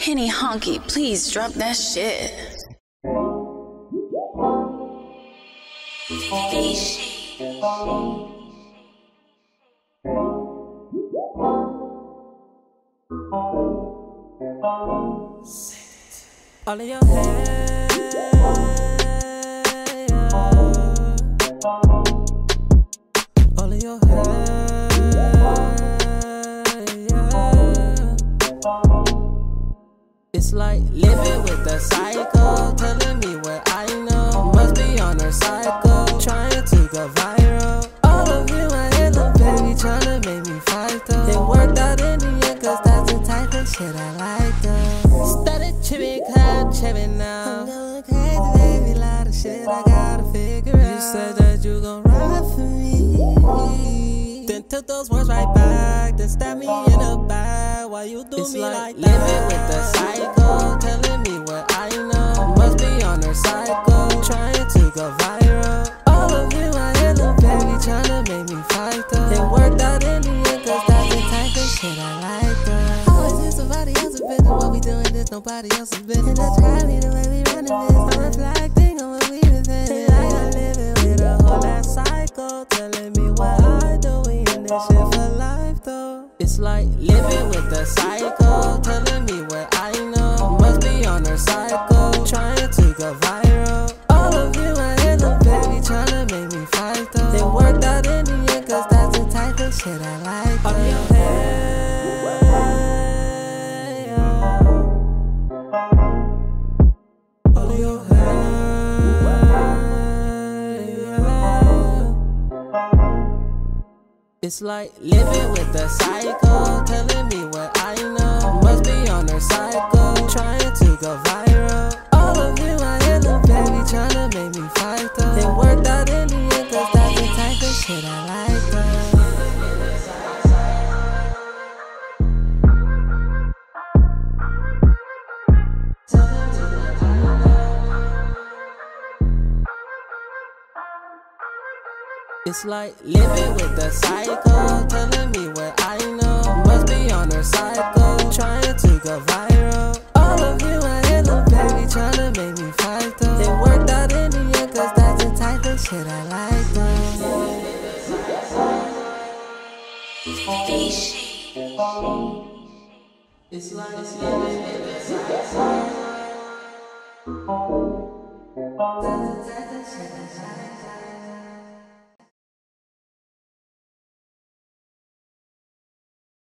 Henny Honky, please drop that shit. All of your hair, It's like living with a psycho, telling me what I know. Must be on her cycle, trying to go viral. All of you, I ain't no baby, trying to make me fight though. It worked out in the end, cause that's the type of shit I like though. Started tripping, cloud tripping now. I'm going crazy, baby, lot of shit I gotta figure out. You said that you gon' ride for me. Took those words right back, then stabbed me in the back. Why you do It's me like like, living that? with the psycho, telling me what I know. Must be on her cycle, trying to go viral. All of you, I ain't no baby, trying to make me fight though. It worked out in the end, cause that's the type of shit I like though. Always is somebody else's business, what we doing this, nobody else's business. That's try me the way we running this. It's like living with a psycho, telling me what I know. Must be on her cycle, trying to go viral. All of you, ain't no baby, trying to make me fight though. It worked out in the end, cause that's the type of shit I like. It's like living with a psycho, telling me what I know. Must be on her cycle, trying It's like living with a psycho, telling me what I know. Must be on her cycle, trying to go viral. All of you, I ain't no baby, trying to make me fight though. It worked out in the end, cause that's the type of shit I like though. It's like it's living with a psycho. That's the type of shit like.